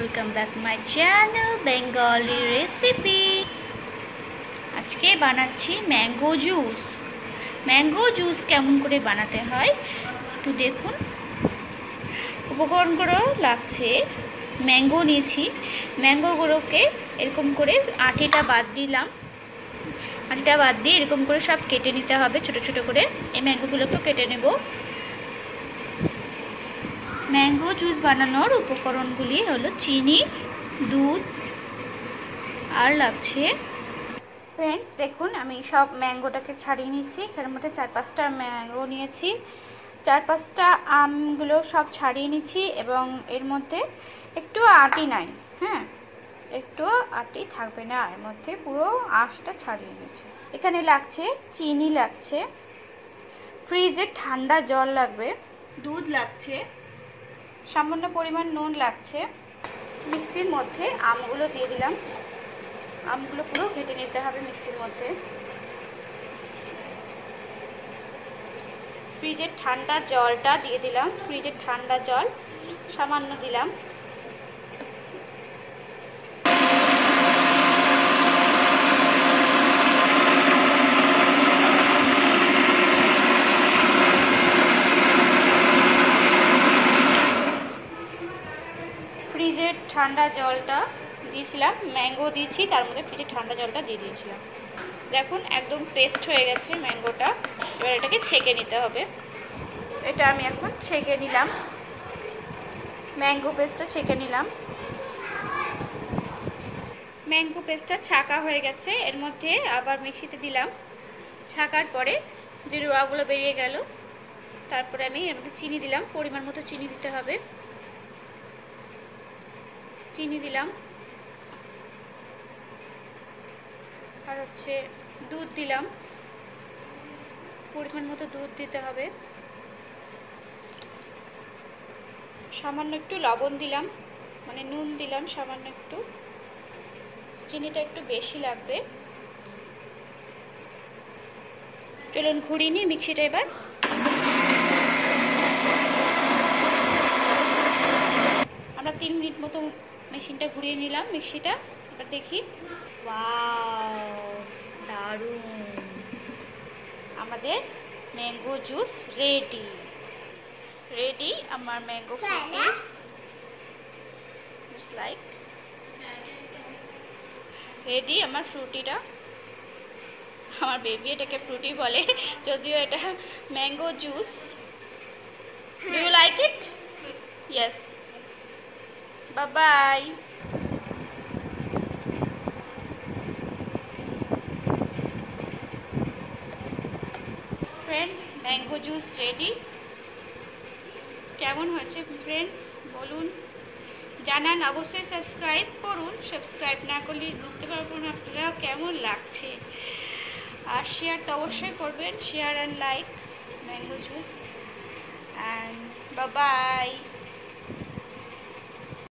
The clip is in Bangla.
Welcome back my channel Bengali recipe আজকে বানাচ্ছি ম্যাঙ্গো জুস ম্যাঙ্গো জুস কেমন করে বানাতে হয়? একটু দেখুন। উপকরণগুলো লাগছে। ম্যাঙ্গো নিয়েছি। ম্যাঙ্গোগুলোকে এরকম করে আটিটা বাদ দিলাম। আটিটা বাদ দিয়ে এরকম করে সব কেটে নিতে হবে, ছোট ছোট করে। এই ম্যাঙ্গোগুলোকেও কেটে নেব। ম্যাঙ্গো জুস বানানোর উপকরণগুলি হলো চিনি, দুধ, আর লাগছে ফ্রেন্ডস দেখুন, আমি সব ম্যাঙ্গোটাকে ছাড়িয়ে নিয়েছি। এর মধ্যে চার পাঁচটা ম্যাঙ্গো নিয়েছি। চার পাঁচটা আমগুলো সব ছাড়িয়ে নিচ্ছি এবং এর মধ্যে একটু আটি নাই হ্যাঁ? একটু আটি থাকবে না, এর মধ্যে পুরো আঁশটা ছাড়িয়ে নিয়েছি। এখানে লাগছে চিনি লাগছে, ফ্রিজে ঠান্ডা জল লাগবে, দুধ লাগছে সামান্য পরিমাণ নুন লাগছে। মিক্সির মধ্যে আমগুলো দিয়ে দিলাম। আমগুলো পুরো কেটে নিতে হবে মিক্সির মধ্যে। ফ্রিজের ঠান্ডা জলটা দিয়ে দিলাম। ফ্রিজের ঠান্ডা জল সামান্য দিলাম ফ্রিজের ঠান্ডা জলটা দিয়েছিলাম, ম্যাঙ্গো দিয়েছি, তার মধ্যে ফ্রিজে ঠান্ডা জলটা দিয়ে দিয়েছিলাম। দেখুন, একদম পেস্ট হয়ে গেছে ম্যাঙ্গোটা। এবার এটাকে ছেঁকে নিতে হবে। এটা আমি এখন ছেঁকে নিলাম। ম্যাঙ্গো পেস্টটা ছেঁকে নিলাম। ম্যাঙ্গো পেস্টটা ছাকা হয়ে গেছে। এর মধ্যে আবার মিক্সিতে দিলাম। ছাকার পরে যে রোয়াগুলো বেরিয়ে গেল, তারপরে আমি এর মধ্যে চিনি দিলাম। পরিমাণ মতো চিনি দিতে হবে। চিনি দিলাম। আর হচ্ছে দুধ দিলাম। পরিমাণ মতো দুধ দিতে হবে। সামান্য একটু লবণ দিলাম। মানে নুন দিলাম সামান্য একটু। চিনিটা একটু বেশি লাগবে। চলুন ঘুরিয়ে নিই মিক্সিটা এবার। আমরা তিন মিনিট মতো মেশিনটা ঘুরিয়ে নিলাম মিক্সিটা। এবার দেখি। দারুণ। আমাদের ম্যাঙ্গো জুস রেডি রেডি আমার ম্যাঙ্গো ফ্রুটি লাইক রেডি আমার ফ্রুটিটা আমার বেবি এটাকে ফ্রুটি বলে যদিও এটা mango juice do you like it Bye. Friends mango juice ready কেমন হয়েছে ফ্রেন্ডস বলুন। জানান অবশ্যই সাবস্ক্রাইব করুন। সাবস্ক্রাইব না করলে বুঝতে পারবেন আপনারা কেমন লাগছে। আর শেয়ার তো অবশ্যই করবেন। Share and like mango juice and bye